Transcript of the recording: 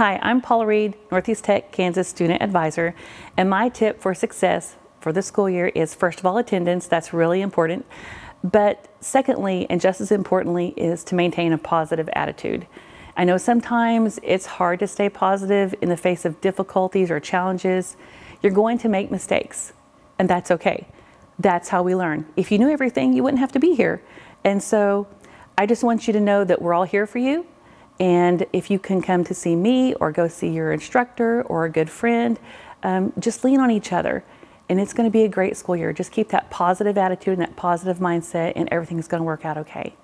Hi, I'm Paula Reed, Northeast Tech Kansas Student Advisor, and my tip for success for the school year is first of all attendance, that's really important. But secondly, and just as importantly, is to maintain a positive attitude. I know sometimes it's hard to stay positive in the face of difficulties or challenges. You're going to make mistakes, and that's okay. That's how we learn. If you knew everything, you wouldn't have to be here. And so I just want you to know that we're all here for you. And if you can come to see me or go see your instructor or a good friend, um, just lean on each other. And it's going to be a great school year. Just keep that positive attitude and that positive mindset, and everything's going to work out okay.